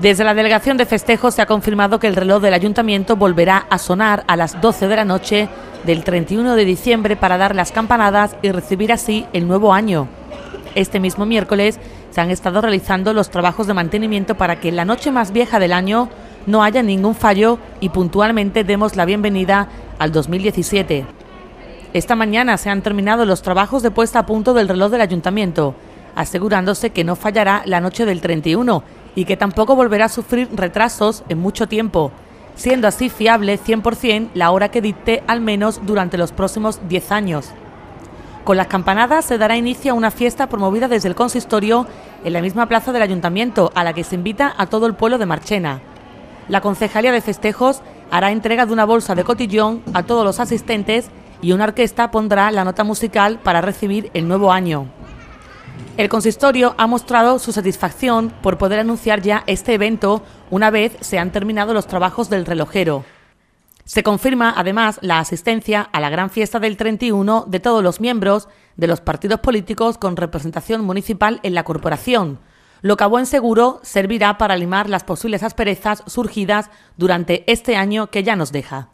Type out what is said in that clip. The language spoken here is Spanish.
Desde la Delegación de Festejos se ha confirmado que el reloj del Ayuntamiento volverá a sonar a las 12 de la noche del 31 de diciembre para dar las campanadas y recibir así el nuevo año. Este mismo miércoles se han estado realizando los trabajos de mantenimiento para que la noche más vieja del año no haya ningún fallo y puntualmente demos la bienvenida al 2017. Esta mañana se han terminado los trabajos de puesta a punto del reloj del ayuntamiento, asegurándose que no fallará la noche del 31 y que tampoco volverá a sufrir retrasos en mucho tiempo, siendo así fiable 100% la hora que dicte al menos durante los próximos 10 años. Con las campanadas se dará inicio a una fiesta promovida desde el consistorio en la misma plaza del ayuntamiento, a la que se invita a todo el pueblo de Marchena. La Concejalía de Festejos hará entrega de una bolsa de cotillón a todos los asistentes y una orquesta pondrá la nota musical para recibir el nuevo año. El consistorio ha mostrado su satisfacción por poder anunciar ya este evento una vez se han terminado los trabajos del relojero. Se confirma además la asistencia a la gran fiesta del 31 de todos los miembros de los partidos políticos con representación municipal en la corporación, lo que a buen seguro servirá para limar las posibles asperezas surgidas durante este año que ya nos deja.